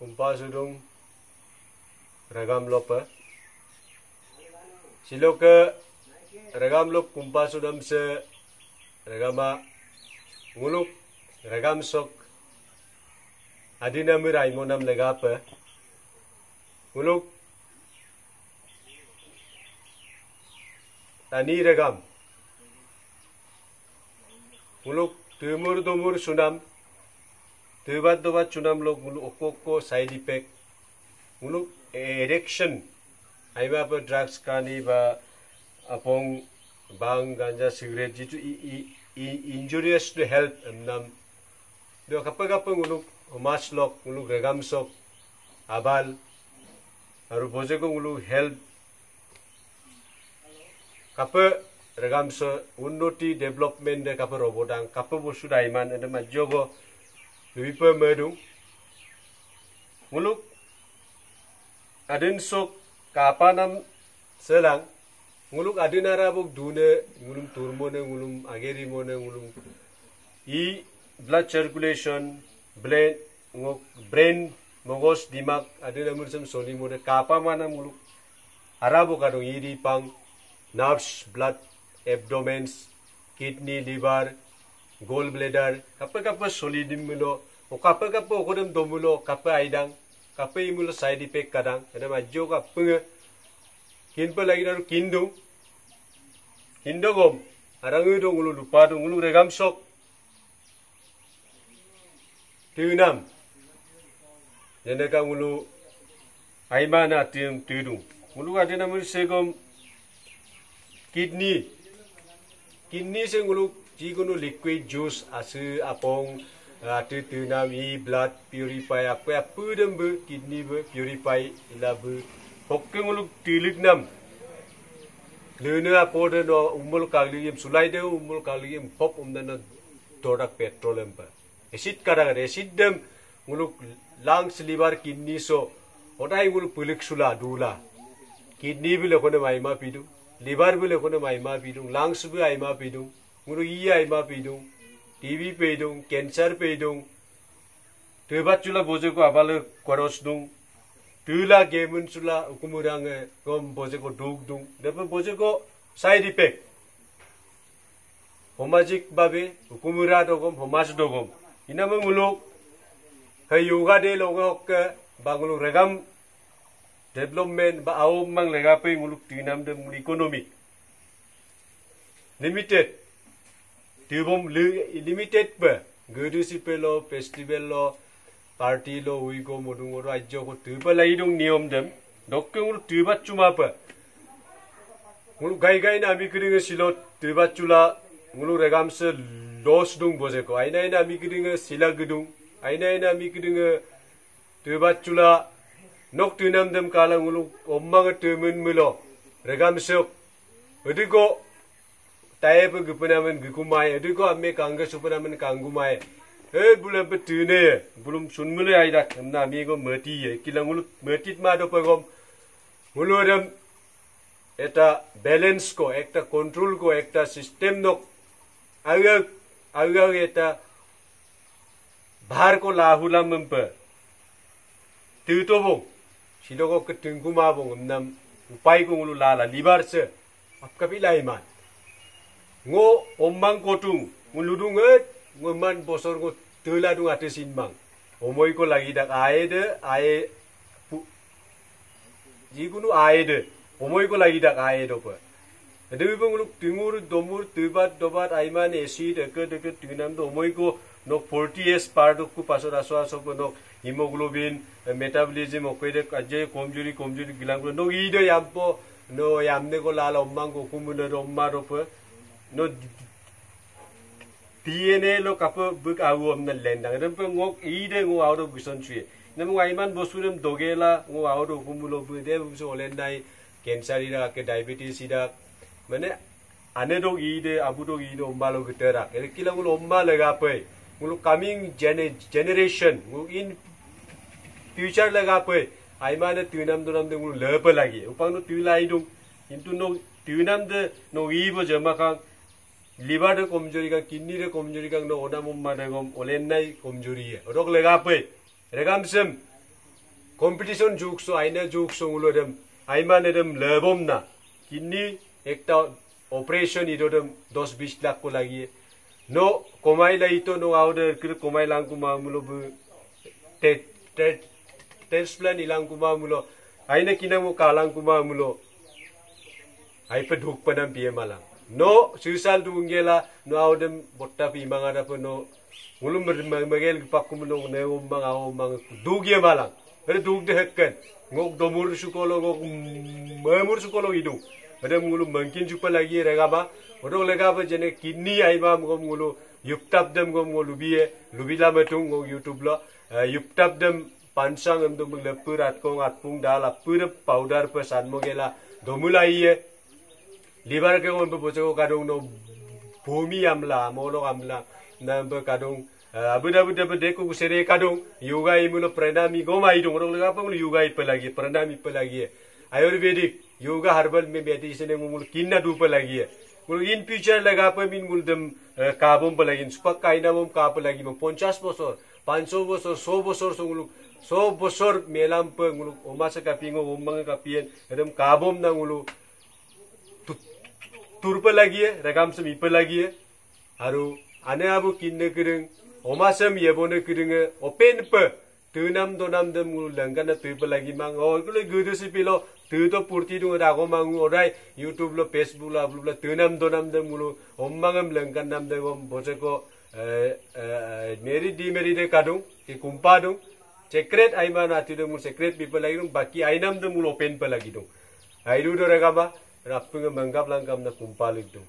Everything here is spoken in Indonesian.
kumpa sudung. Ragam lopa silo ke. Ragam lop kumpa sudam se. Ragama nguluk ragam sok. Adina mirai monam legapa nguluk. Tani ragam. Nguluk tumur tumur sunam tubat tubat sunam lo nguluk okoko side effect nguluk erection. Aiba pa drugs kani ba apong bang ganja cigarette jitu i, injurious to health nam do kapag kapag nguluk maslok nguluk regamsok abal. Aru boje ko health. Kapag regamso unnoti development de kapag robodang kapag bosu daiman ende majogo luipa medung nguluk adin sok kapanam. Selang. Nguluk adin arabuk dune. Ngulum turmone ageri mone ngulum i blood circulation brain ngok brain mogos dimak adin amursam soli mone kapa mana nguluk arabu kadong iri pang nerves blood abdomens kidney liver gallbladder kapag kapag solid o kapa kapa o kodem domulo kapa aidang kapa imulo side effect kadang. Ena majjo kapa nge. Kin pa lagi naru kindu. Kindu gom. Arangu dong ulu lupa dong ulu regam sok. Tiunam. Nene kang ulu aimana tim tiudung ulu kadena mulu segom kidney. Kidney sing ulu jikono liquid juice asu apong. আপং atu tunam i blood purify apa apa dem be kidney be purify ila be hokke ngulu tilik nam lene apo de no umul kagli yem sulai de umul kagli yem pop um de no todak petroleum pa acid kada kada acid dem ngulu lungs liver kidney so otai ngulu pulik sula dula kidney bi lekone maima pidu liver bi lekone maima pidu lungs bi aima pidu ngulu iya aima pidu TB পেয়ে দুং ক্যান্সার পেয়ে দুং তুই বা চুলা বোঝে কো আবালে করস দুং তুইলা গেমুন চুলা উকুমুরাঙে কম বোঝে কো ডুক দুং দেবে বোঝে কো সাইড ইফেক্ট সমাজিক ভাবে উকুমুরা দগম সমাজ দগম ইনামে মুলুক hay yoga de long ok banglu regam development ba aom mang lega pe nguluk tinam dem economic limited 듀봄 리미테드 베 그르시펠로 페스티벌로 파티로 우이고 모둥으로 아저고 드발라 이동 니엄dem 녹경으로 드바쭈마 베 물로 가이가이 나미 그링을 실로 드바쭈라 물로 레감스 로스둥 보세고 아이나이 나미 그링을 실라 그둥 아이나이 나미 그링을 드바쭈라 녹 드남dem 칼랑 물로 엄마가 드문 물로 레감스 어디고 taye pe gupenamen gukumai edu ko amme kanga supenamen kangumai e bule pe tune bulum sunmule aida na mi go mati ye kilangul matit ma do pegom mulodem এটা balance কো একটা control কো একটা system no আগা আগা এটা ভার কো লাহুলাম মম্প তিউতো বো সিলোগো কে টিঙ্কুমা বো নাম উপায় কো মুলু লালা লিবার সে আপকা পি লাইমান ngo omang kotung ngo ludu ngut bosor ngo tela dung ate sin mang omoi ko lagi dak ae de ae pu ji gunu ae de omoi ko lagi dak ae do pa de bi tingur domur tibat dobat aiman esi de ke de tinam do omoi ko no 40s part ku pasor aso aso ko no hemoglobin metabolism ko de kajje komjuri komjuri gilang no ide yampo no yamne ko lal omang ko kumune romma ro no DNA lo kapo buk awu amna lendang rem pe ngok ide ngo awro gusan chui nam ngai man bosu nem dogela ngo awro humulo bu de bu so lendai kensari ɗa ke diabetes ira mane ane dog ide abu dog ide ombalo gete ra ke kila ngul omba le ga pe ngul coming generation ngul in future laga pe 아이마네 뛰남도남데 우리 러블라기 우방도 뛰라이동 인도 노 뛰남데 노 이버 저마카 লিভারে কমজোরি কাং কিডনিরে কমজোরি কাং ওনা মুম্মা ডাঙ্গম ওলেন নাই কমজোরি রোগ লেগা পে রেগাম সেম কম্পিটিশন যুগসো আইনা যুগসো উলো রেম আইমান এরম লেবম না কিডনি একটা অপারেশন ইরম দশ বিশ লাখ কো লাগিয়ে নো কমাই লাই তো নো আউডার কির কমাই লাংকু মামুলো টেট টেট টেন্সপ্ল্যান ইলাংকু মামুলো আইনা কিনামু কালাংকু মামুলো আইপে ঢুক পেনাম বিয়ে মালাম no susal du ngela no awdem botta pi mangada po no. Mulum magel pakkum no ne ummang aw mang. Dugie malang. Ere dug de hekken ngok domur sukolo ngok mamur sukolo idu. Ere mulu mangkin jupa lagi rega ba. Odo lega ba jene kidney ai ba ngom mulu yuptap dem ngom ngolu biye lubila metung ngok youtube lo yuptap dem pansang em dum lepur at kong at pung dal apur powder pe san mogela domula iye libar ke ngombe bocho kadong no bumi amla molo amla nambe kadong abuda abuda abuda ko gusere kadong yoga imulo pranami goma idong rong laga pang yoga it pelagi pranami pelagi Ayurvedic yoga herbal में medicine मुल किन्ना डूप लगी है मुल in future लगा पर मिन मुल दम काबम पर लगी सुपक काइना मम काप लगी मम पंचास बसोर पाँच सौ बसोर सौ बसोर सो मुलुक सौ बसोर मेलाम पर मुलुक ओमा से कपिंगो ओमंग कपियन एकदम काबम ना मुलुक দুর্পে লাগিয়ে রেগাম সম ইপে লাগিয়ে আরু আনে আবু কিনে গিরং ওমা সম ইয়েবনে গিরং ওপেন প দুনাম দোনাম দম লঙ্গানে দুইপে লাগি মাং ও গলে গদসি পিল দুদ পূর্তি দু রাগো মাং ওরাই ইউটিউব ল ফেসবুক ল আবলু ল দুনাম দোনাম দম গুলো ওম্মাঙ্গম লঙ্গান নাম দে ওম বজেকো মেরি ডি মেরি দে কাদুং কি কুম্পা দুং সেক্রেট আইমান আতি দুং সেক্রেট পিপল লাগি দুং বাকি আইনাম দম গুলো ওপেন প লাগি দুং আইরুডো রেগামা Raspung Manggap lang kam na kumpalik do.